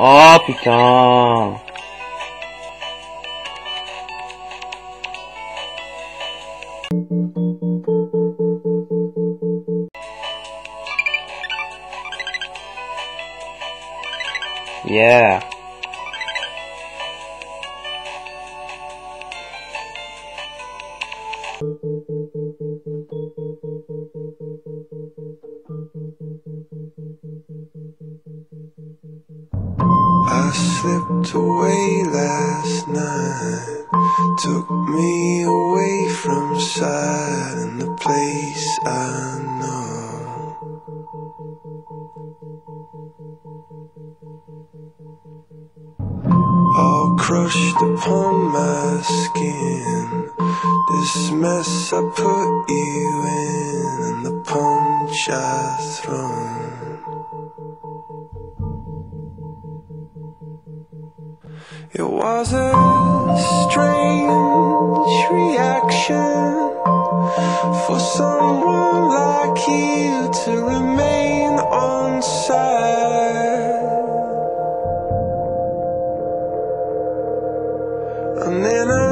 Ah putain. Yeah. Slipped away last night, took me away from sight and the place I know. All crushed upon my skin, this mess I put you in and the punch I thrown. It was a strange reaction for someone like you to remain on side. And then a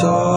I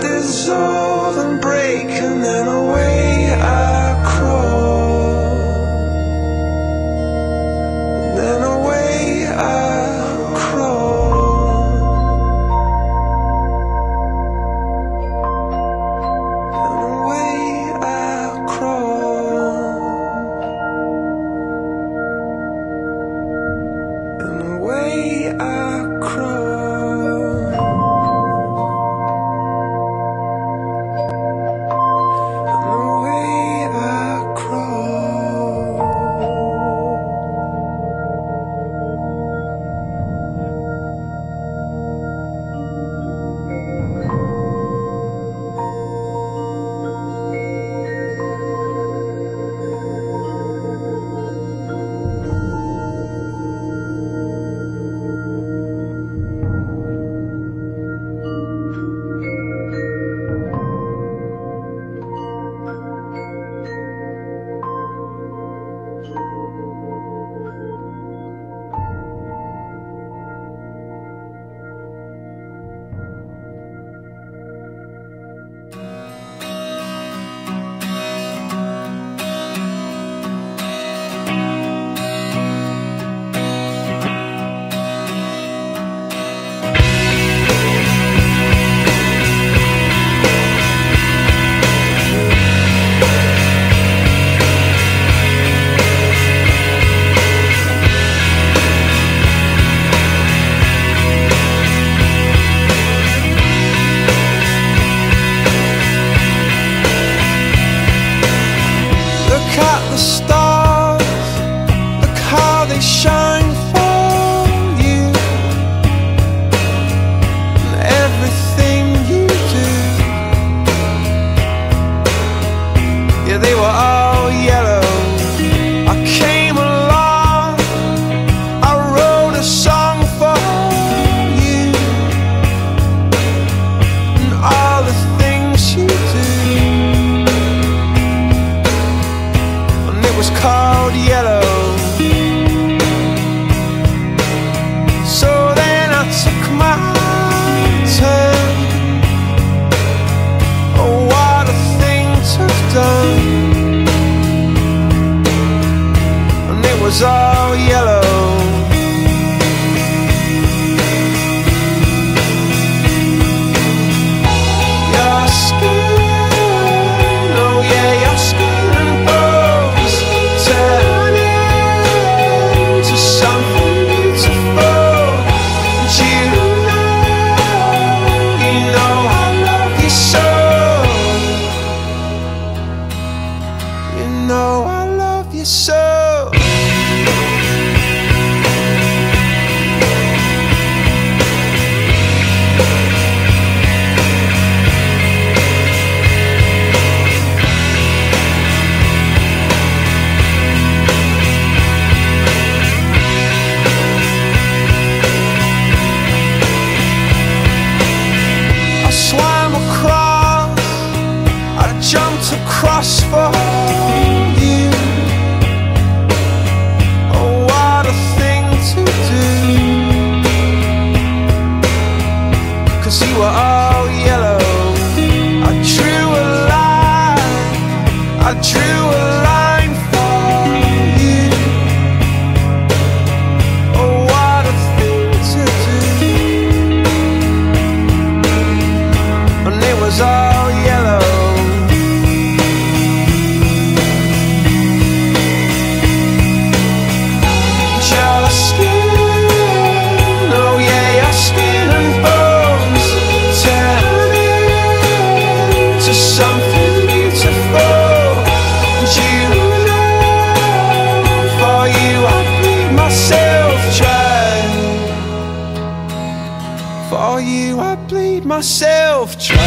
dissolve and break, and then away myself